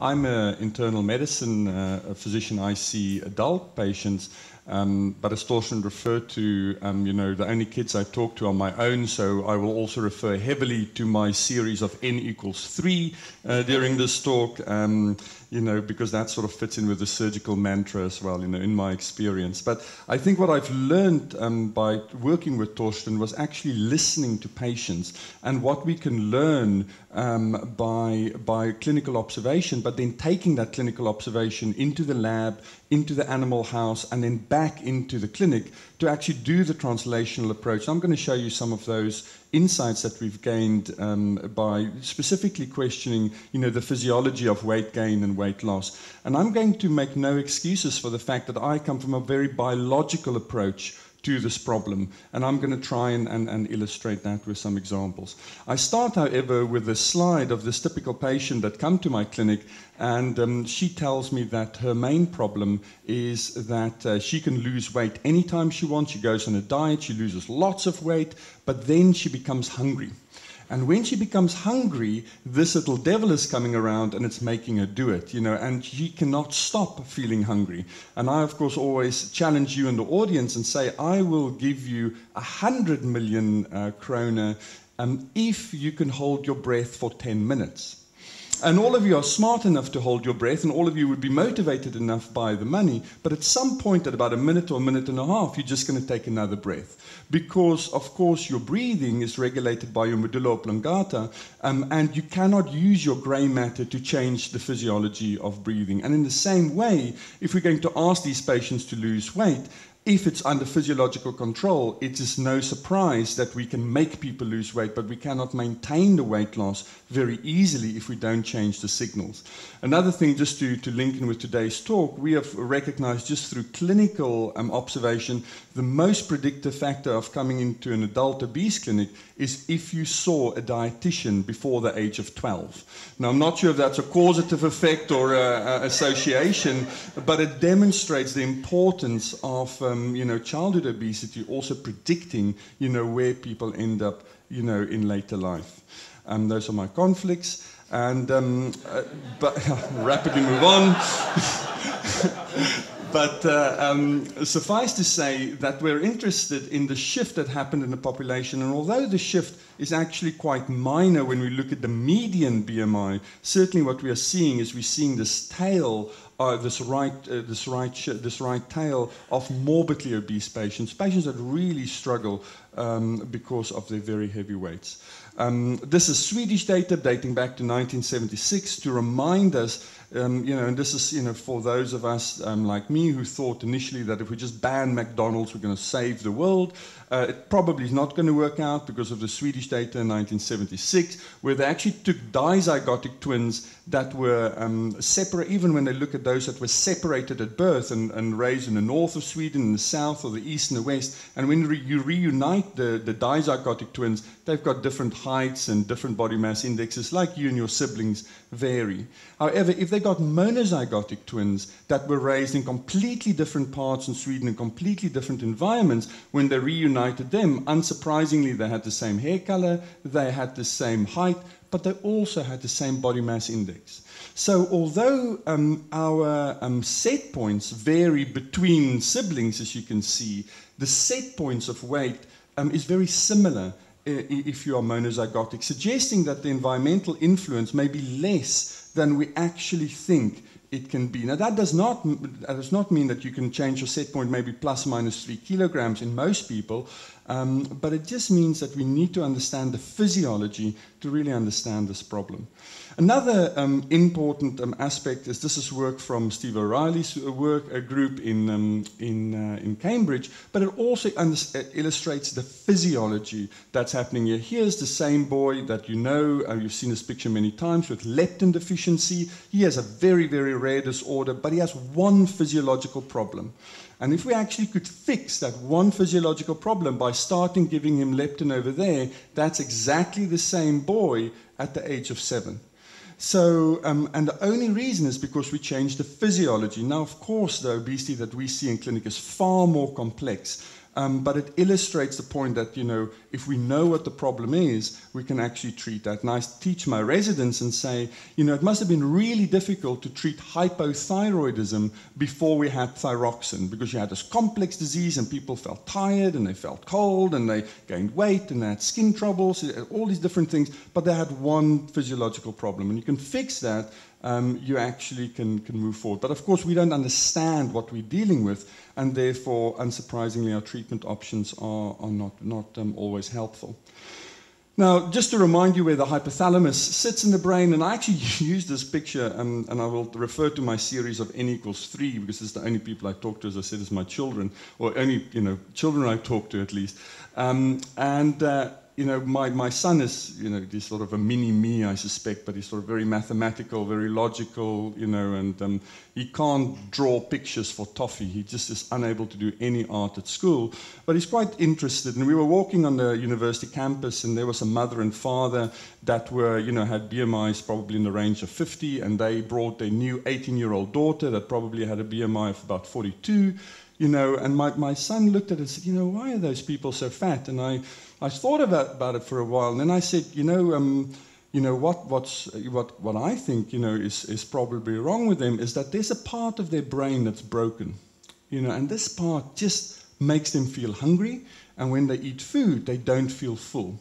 I'm an internal medicine uh, physician. I see adult patients. Um, but as Torsten referred to, um, you know, the only kids I talk to are my own, so I will also refer heavily to my series of n equals 3 uh, during this talk. Um, you know, because that sort of fits in with the surgical mantra as well, you know, in my experience. But I think what I've learned um, by working with Torsten was actually listening to patients and what we can learn um, by, by clinical observation, but then taking that clinical observation into the lab, into the animal house, and then back into the clinic to actually do the translational approach. I'm going to show you some of those insights that we've gained um, by specifically questioning, you know, the physiology of weight gain and weight loss. And I'm going to make no excuses for the fact that I come from a very biological approach to this problem. And I'm going to try and, and, and, illustrate that with some examples. I start, however, with a slide of this typical patient that come to my clinic, and um, she tells me that her main problem is that uh, she can lose weight anytime she wants. She goes on a diet, she loses lots of weight, but then she becomes hungry. And when she becomes hungry, this little devil is coming around and it's making her do it, you know, and she cannot stop feeling hungry. And I, of course, always challenge you in the audience and say, I will give you a hundred million uh, um, if you can hold your breath for 10 minutes. And all of you are smart enough to hold your breath, and all of you would be motivated enough by the money. But at some point, at about a minute or a minute and a half, you're just going to take another breath. Because, of course, your breathing is regulated by your medulla oblongata, um, and you cannot use your gray matter to change the physiology of breathing. And in the same way, if we're going to ask these patients to lose weight, if it's under physiological control, it is no surprise that we can make people lose weight, but we cannot maintain the weight loss very easily if we don't change the signals. Another thing, just to, to link in with today's talk, we have recognized just through clinical um, observation the most predictive factor of coming into an adult obese clinic is if you saw a dietitian before the age of 12. Now, I'm not sure if that's a causative effect or a, a association, but it demonstrates the importance of um, you know, childhood obesity also predicting you know, where people end up you know, in later life. Um, those are my conflicts. And um, uh, but rapidly move on. but uh, um, suffice to say that we're interested in the shift that happened in the population, and although the shift is actually quite minor when we look at the median BMI, certainly what we are seeing is we're seeing this tail uh, this right, uh, this right, this right tail of morbidly obese patients, patients that really struggle um, because of their very heavy weights. Um, this is Swedish data dating back to 1976 to remind us um, you know, and this is, you know, for those of us um, like me who thought initially that if we just ban McDonald's, we're going to save the world. Uh, it probably is not going to work out because of the Swedish data in 1976, where they actually took dizygotic twins that were um, separate, even when they look at those that were separated at birth and, and raised in the north of Sweden, in the south, or the east and the west. And when re- you reunite the, the dizygotic twins, they've got different heights and different body mass indexes, like you and your siblings vary. However, if they got monozygotic twins that were raised in completely different parts in Sweden in completely different environments, when they reunited them, unsurprisingly, they had the same hair color, they had the same height, but they also had the same body mass index. So, although um, our um, set points vary between siblings, as you can see, the set points of weight um, is very similar if you are monozygotic, suggesting that the environmental influence may be less than we actually think it can be. Now, that does not, that does not mean that you can change your set point maybe plus minus three kilograms in most people, um, but it just means that we need to understand the physiology to really understand this problem. Another um, important um, aspect is this is work from Steve O'Rahilly's work a group in, um, in, uh, in Cambridge, but it also illustrates the physiology that's happening here. Here's the same boy that you know, uh, you've seen this picture many times, with leptin deficiency. He has a very, very rare disorder, but he has one physiological problem. And if we actually could fix that one physiological problem by starting giving him leptin over there, that's exactly the same boy at the age of seven. So, um, and the only reason is because we changed the physiology. Now, of course, the obesity that we see in clinic is far more complex. Um, but it illustrates the point that, you know, if we know what the problem is, we can actually treat that. And I teach my residents and say, you know, it must have been really difficult to treat hypothyroidism before we had thyroxine because you had this complex disease and people felt tired and they felt cold and they gained weight and they had skin troubles, all these different things, but they had one physiological problem. And you can fix that um, you actually can, can move forward. But of course, we don't understand what we're dealing with, and therefore, unsurprisingly, our treatment options are, are not, not um, always helpful. Now, just to remind you where the hypothalamus sits in the brain, and I actually use this picture, um, and I will refer to my series of n equals 3, because it's the only people I talk to, as I said, is my children, or only, you know, children I talk to at least. Um, and uh, you know, my, my son is, you know, he's sort of a mini me, I suspect, but he's sort of very mathematical, very logical, you know, and um, he can't draw pictures for toffee. He just is unable to do any art at school. But he's quite interested. And we were walking on the university campus, and there was a mother and father that were, you know, had BMIs probably in the range of 50, and they brought their new 18 year old daughter that probably had a BMI of about 42 you know, and my, my son looked at it and said, you know, why are those people so fat? And I, I thought about, about it for a while, and then I said, you know, um, you know what, what's, what, what I think, you know, is, is probably wrong with them is that there's a part of their brain that's broken, you know, and this part just makes them feel hungry, and when they eat food, they don't feel full.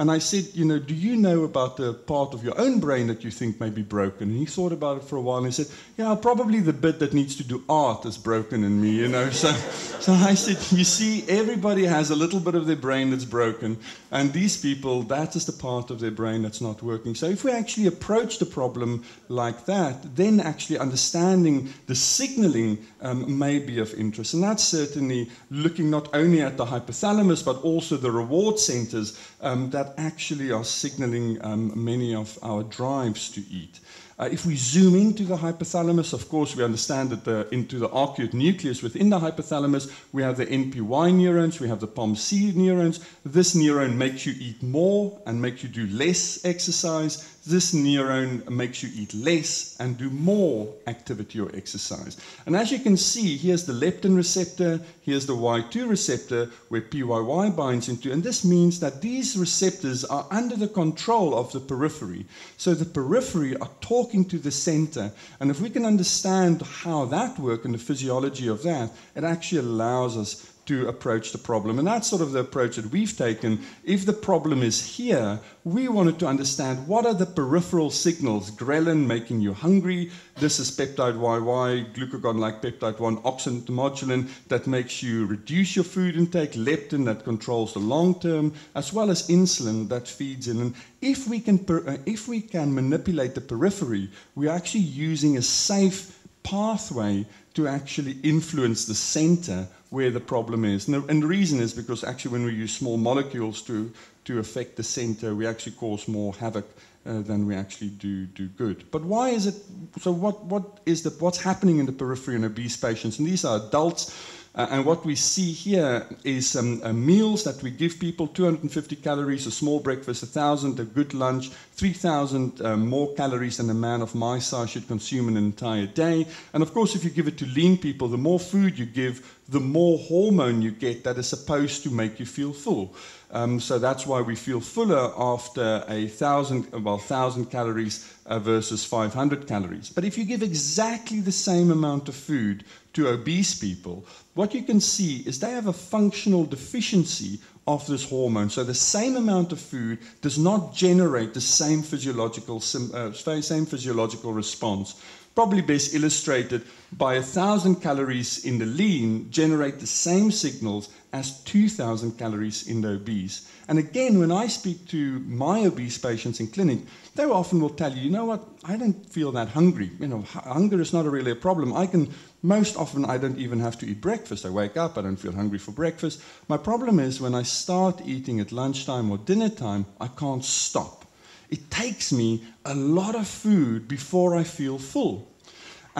And I said, you know, do you know about the part of your own brain that you think may be broken? And he thought about it for a while and he said, yeah, probably the bit that needs to do art is broken in me, you know. So, so I said, you see, everybody has a little bit of their brain that's broken. And these people, that is the part of their brain that's not working. So if we actually approach the problem like that, then actually understanding the signaling um, may be of interest. And that's certainly looking not only at the hypothalamus, but also the reward centers um, that actually are signaling um, many of our drives to eat. Uh, if we zoom into the hypothalamus, of course, we understand that the, into the arcuate nucleus within the hypothalamus, we have the NPY neurons, we have the POMC neurons. This neuron makes you eat more and makes you do less exercise this neuron makes you eat less and do more activity or exercise. And as you can see, here's the leptin receptor, here's the Y2 receptor where PYY binds into, and this means that these receptors are under the control of the periphery. So the periphery are talking to the center, and if we can understand how that works and the physiology of that, it actually allows us to approach the problem. And that's sort of the approach that we've taken. If the problem is here, we wanted to understand what are the peripheral signals, ghrelin making you hungry, this is peptide YY, glucagon-like peptide 1, oxyntomodulin that makes you reduce your food intake, leptin that controls the long term, as well as insulin that feeds in. And if we can, uh, if we can manipulate the periphery, we're actually using a safe pathway to actually influence the center where the problem is. And the, and the, reason is because actually when we use small molecules to, to affect the center, we actually cause more havoc uh, than we actually do, do good. But why is it, so what, what is the, what's happening in the periphery in obese patients? And these are adults uh, and what we see here is um, uh, meals that we give people 250 calories, a small breakfast, 1,000, a good lunch, 3,000 uh, more calories than a man of my size should consume in an entire day. And of course, if you give it to lean people, the more food you give, the more hormone you get that is supposed to make you feel full. Um, so that's why we feel fuller after a thousand, well, thousand calories uh, versus 500 calories. But if you give exactly the same amount of food to obese people, what you can see is they have a functional deficiency of this hormone. So the same amount of food does not generate the same physiological, uh, same physiological response. Probably best illustrated by a thousand calories in the lean generate the same signals as 2,000 calories in the obese. And again, when I speak to my obese patients in clinic, they often will tell you, you know what, I don't feel that hungry. You know, hunger is not really a problem. I can, most often, I don't even have to eat breakfast. I wake up, I don't feel hungry for breakfast. My problem is when I start eating at lunchtime or dinner time, I can't stop. It takes me a lot of food before I feel full.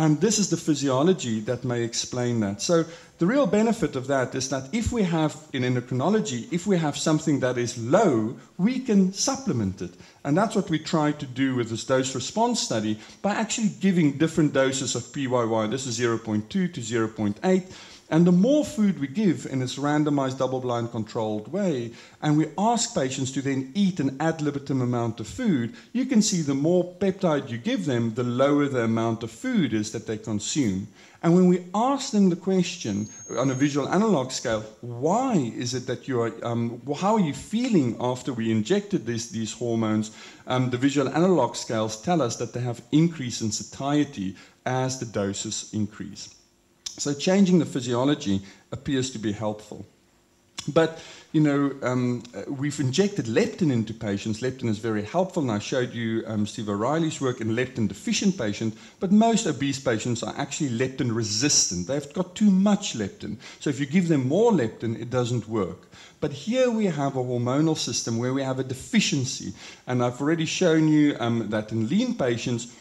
And this is the physiology that may explain that. So the real benefit of that is that if we have, in endocrinology, if we have something that is low, we can supplement it. And that's what we try to do with this dose response study by actually giving different doses of PYY. This is 0.2 to 0.8. And the more food we give in this randomized, double blind, controlled way, and we ask patients to then eat an ad libitum amount of food, you can see the more peptide you give them, the lower the amount of food is that they consume. And when we ask them the question on a visual analog scale, why is it that you are, um, how are you feeling after we injected these, these hormones? Um, the visual analog scales tell us that they have increase in satiety as the doses increase. So changing the physiology appears to be helpful. But you know, um, we've injected leptin into patients. Leptin is very helpful, and I showed you um, Steve O'Rahilly's work in leptin deficient patients. But most obese patients are actually leptin resistant. They've got too much leptin. So if you give them more leptin, it doesn't work. But here we have a hormonal system where we have a deficiency. And I've already shown you um, that in lean patients,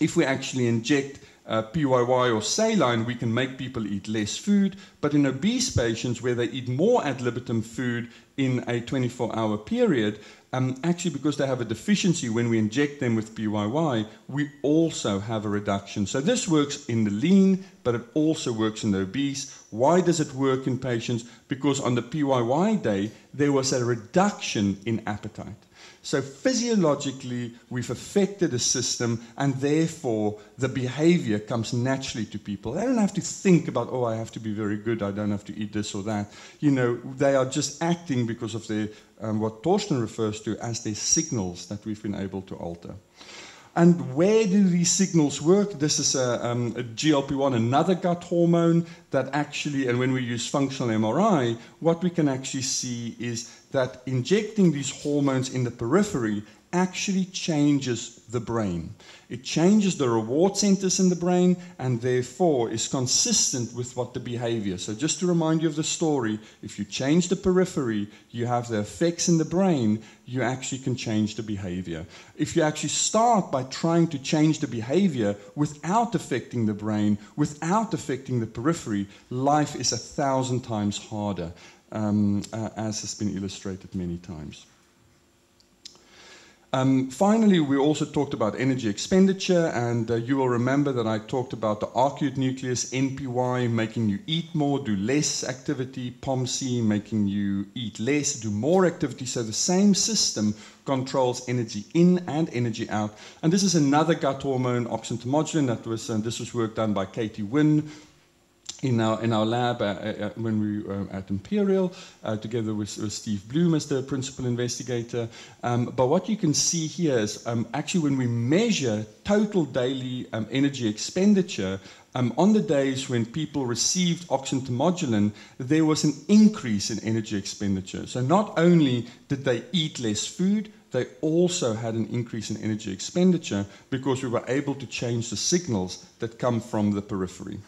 if we actually inject uh, PYY or saline, we can make people eat less food. But in obese patients, where they eat more ad libitum food in a 24 hour period, um, actually, because they have a deficiency when we inject them with PYY, we also have a reduction. So this works in the lean, but it also works in the obese. Why does it work in patients? Because on the PYY day, there was a reduction in appetite. So physiologically, we've affected a system, and therefore the behavior comes naturally to people. They don't have to think about, oh, I have to be very good, I don't have to eat this or that. You know, they are just acting because of their, um, what Torsten refers to as their signals that we've been able to alter. And where do these signals work? This is a, um, a GLP-1, another gut hormone that actually, and when we use functional MRI, what we can actually see is that injecting these hormones in the periphery actually changes the brain. It changes the reward centers in the brain and therefore is consistent with what the behavior. So, just to remind you of the story, if you change the periphery, you have the effects in the brain, you actually can change the behavior. If you actually start by trying to change the behavior without affecting the brain, without affecting the periphery, life is a thousand times harder, um, uh, as has been illustrated many times. Um, finally, we also talked about energy expenditure, and uh, you will remember that I talked about the arcuate nucleus, NPY, making you eat more, do less activity, POMC, making you eat less, do more activity. So the same system controls energy in and energy out. And this is another gut hormone, oxyntomodulin, that was, uh, this was work done by Katie Wynne, in our in our lab uh, uh, when we were at Imperial, uh, together with, with, Steve Bloom as the principal investigator. Um, but what you can see here is um, actually when we measure total daily um, energy expenditure. Um, on the days when people received oxyntomodulin, there was an increase in energy expenditure. So not only did they eat less food, they also had an increase in energy expenditure because we were able to change the signals that come from the periphery.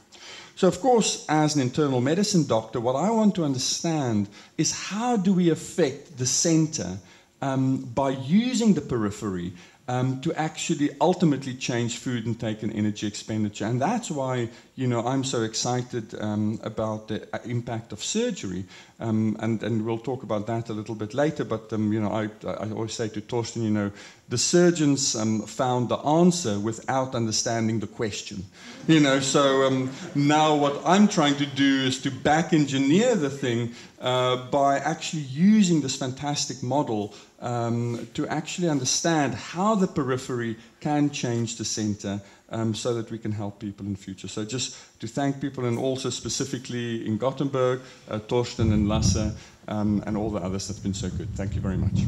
So, of course, as an internal medicine doctor, what I want to understand is how do we affect the center um, by using the periphery um, to actually ultimately change food intake and energy expenditure. And that's why, you know, I'm so excited um, about the uh, impact of surgery. Um, and, and we'll talk about that a little bit later. But, um, you know, I, I always say to Torsten, you know, the surgeons um, found the answer without understanding the question. You know, so um, now what I'm trying to do is to back engineer the thing uh, by actually using this fantastic model um, to actually understand how the periphery can change the center um, so that we can help people in the future. So just to thank people and also specifically in Gothenburg, uh, Torsten and Lasse, um, and all the others that's been so good. Thank you very much.